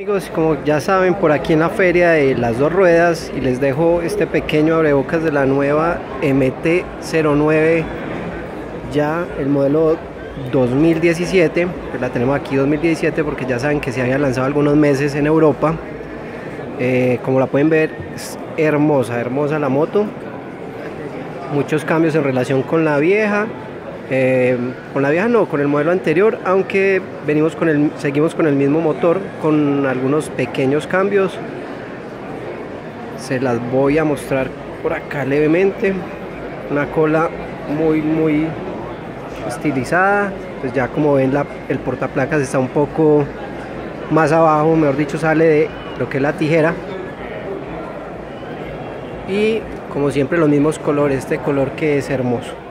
Amigos, como ya saben, por aquí en la feria de las dos ruedas y les dejo este pequeño abrebocas de la nueva MT-09, ya el modelo 2017, pues la tenemos aquí 2017 porque ya saben que se había lanzado algunos meses en Europa. Eh, como la pueden ver, es hermosa, hermosa la moto. Muchos cambios en relación con la vieja. Eh, con la vieja no, con el modelo anterior, aunque venimos con el, seguimos con el mismo motor, con algunos pequeños cambios. Se las voy a mostrar por acá levemente. Una cola muy, muy estilizada. Pues ya como ven la, el portaplacas está un poco más abajo, mejor dicho sale de lo que es la tijera. Y como siempre los mismos colores, este color que es hermoso.